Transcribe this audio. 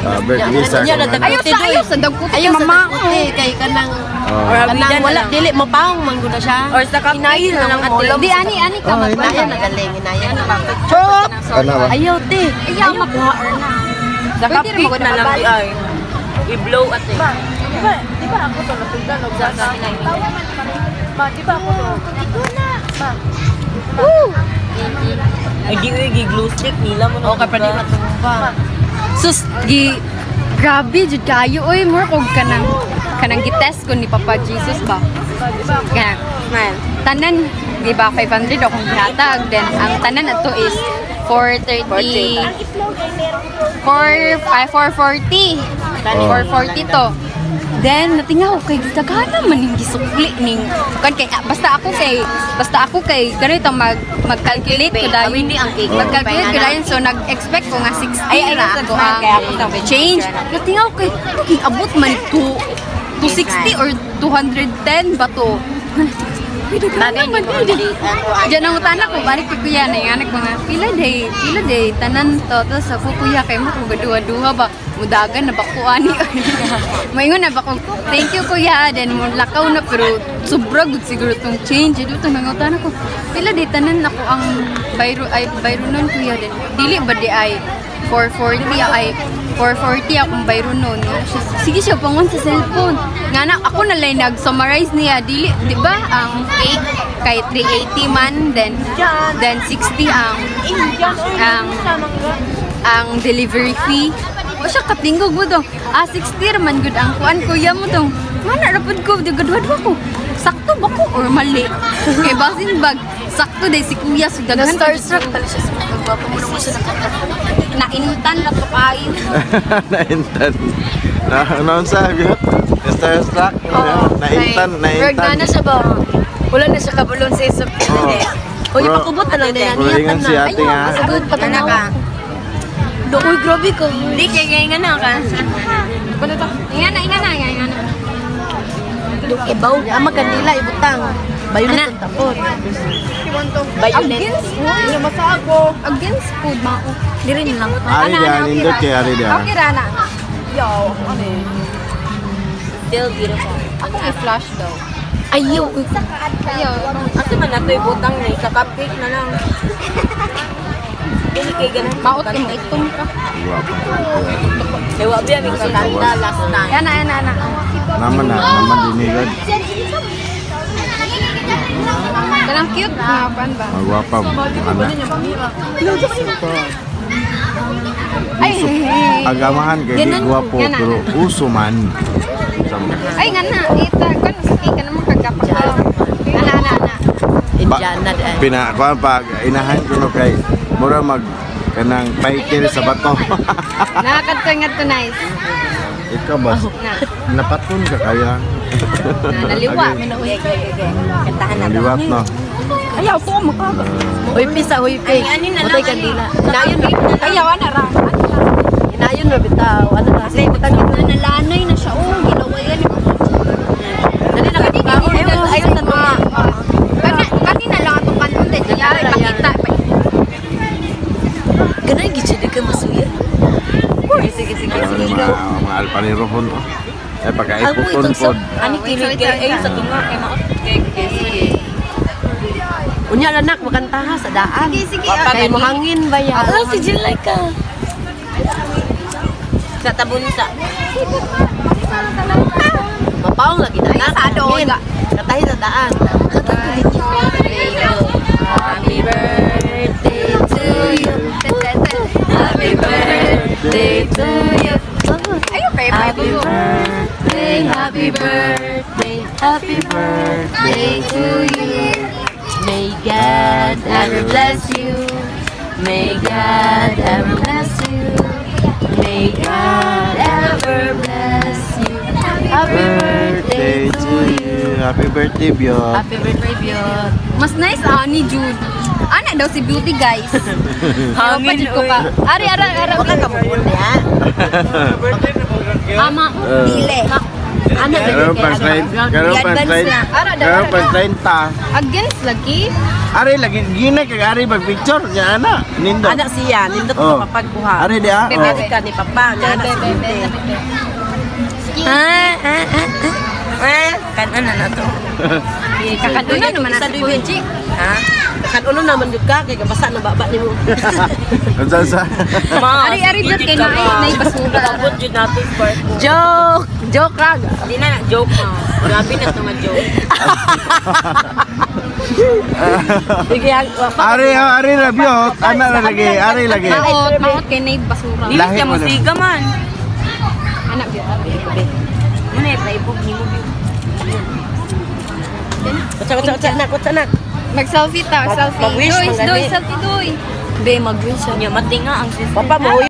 Ah, birthday sa Nya na akong dagputi Ayaw sa ayaw sa dagputi Ayaw sa mama. kay kanang Oh. kanang wala dili mo paong mangguna siya. Or sa kape Inayon na lang ate. Di ani ani ka Oh, magpala inayon. na galing inayon na bakit. Chop! Ayaw te. Ayaw makuha na. Sa Pwede magod na lang ay. I-blow at eh. Di ba, di ba ako to nasundan og sa sa Ma, di ba ako to? Ito na. Ma. Ay, di gi glue stick nila mo O kapag di matumba. Sus, gi grabe jud kayo. Oy more kog kanang kanang gitest ko ni Papa Jesus ba. Kaya, man, tanan di ba 500 akong gihatag. Then ang tanan ato is 430 4 ay 440 Oh. 440 to Then, natingaw kay dagana man ning gisukli ning kan kay ah, basta ako kay basta ako kay ganito mag mag-calculate ko dahil Hindi ang cake. Mag-calculate ko dahil so nag-expect ko nga 60 Ay, ay, ra ako ang sa change. Natingaw kay okay, abot man to 260 or 210 ba to? Bagay ni mo di Diyan ang utana ko, balik ko kuya na yung anak mga pila day, pila day, tanan to, tapos ako kuya kay mo kung gaduha-duha ba, mudagan na ba ko ani. Maingon na ba ko, thank you kuya, then mo lakaw na pero sobra good siguro tong change. Dito nang utana ko, pila day, tanan ako ang bayro, ay bayro nun kuya, then dili ba di ay 440 ay 440 akong bayro siya, Sige siya, pangon sa cellphone. Nga na, ako na lang nag-summarize niya. Dili, di ba, ang cake kay 380 man, then, then 60 ang, ang, ang delivery fee. O siya, katingog mo dong. Ah, 60 man good ang kuan kuya mo dong. Mana rapod ko, di gadwad ko. Sakto ba ko or mali? Kay basin bag, sakto day si kuya sa daghan. starstruck pala siya sa mga gwapo mo siya Naintan na to kain. Naintan. Na, ano sa sabi? Starstruck? Naintan, Berg na naintan. na siya ba? Wala na siya kabulon sa isip. Oh. Uy, pakubot na lang na yan. Kulingan si ate nga. Masagod pa ka? Uy, grabe ko. Hindi, kaya kaya nga na ka. Ano to? Inga na, inga na, inga na. Ibaw. Ah, magkandila, ibutang. Bayunin ang tapon. Bayunin. Against food. Against food, mao. Diri niyo lang. Ari dia, nindot kay Ari dia. Okay, Rana. Still beautiful. Ako may flash daw. Ayaw. Ayaw. Asa man nato ibutang ni sa cupcake na lang. Dili kay ganun. Maot mo, itom ka. Guwapo. Kay wa biya mi kakanta last time. Yan na, yan na, yan na. Naman na, naman dinigod. Dalang cute nga, pan ba? Mo. Ano? Ay. Agamahan kay di guwapo na. pero uso man. Ay, nga na. Ita, kan, sakit ka naman kagapag. Ana, ana, ana. Indiana dahil. Pina kuan pag inahan ko no kay mura mag kanang paikir sa bato. Nakakadto nga to nice. Ikaw ba? Na, Napatun ka kaya. na naliwa. Na. Naliwat no. Ayaw ko, makaga. Uy, pisa, uy, pig. Butay kandila. Inayon na. Ayaw, ana, ra. Inayon na bitaw. Ano na? Kasi butang Na nalanay na siya, oh. Gilawayan. Dali na kakaon. Ayaw, ayaw sa mga. Kana, kanina lang atong kanon din. Kaya, ipakita. Ganun, gitsya ka masuya. Sige, sige, Ano sige. mga mga alpanirohon. oh. Eh Ako, pagkaiputon itong pod. Ani kini kay ay sa tunga kay maot kay kay Unya lanak makantaha sa daan. Sige, sige. Kay mo hangin ba yan? Ah, si sa tabon sa Mapaong lagi na. Ay, sa oiga. Katahi sa daan. Happy birthday to you. Happy birthday to you. Happy birthday, happy birthday, happy birthday to you. May God ever bless you. May God ever bless you. May God ever bless you. Happy birthday to you. Happy birthday, Bio. Happy birthday, Biot. Mas nice ah ni Jude. Ana daw si Beauty guys. Hangin ko pa. Ari ara ara. Huwag ka kamukul niya. Ama, Eh. dile. Ano ba Karon yun? pa slide, karon pa I-advance slide. na. Ara, dara, Karon pa dara. slide ta. Against lagi. Ari lagi gina kag ari mag picture nya ana. Nindo. Anak siya, nindot Oh. ko papagbuha. Ari di ah. Bebe, Oh. bebe. ka ni Papa, nga anak si Bebe. Ah, ah, ah. Eh, kan ano na to? Kakaduna naman na Isa si duy Punji. Ha? Kan uno naman jud ka kay kabasa na baba nimo. Unsa sa? Ari, ari, jud kay naay, naay basura. Abot jud nato part ko. Joke! Joke rag. Di na joke mo. Grabe na to nga joke. Sige, ang Ari ah, ari ra biot. Ana na lagi, ari lagi. Maot, maot kay naay basura. Dili siya mo musiga man. Anak gyud. Muna yung playbook ni mo. Kutsa, kutsa, kutsa na, kutsa na. Mag-selfie ta, Mag- selfie. Doy, doy, selfie doy. Be, mag-wish siya. Matinga ang sister. Papa mo,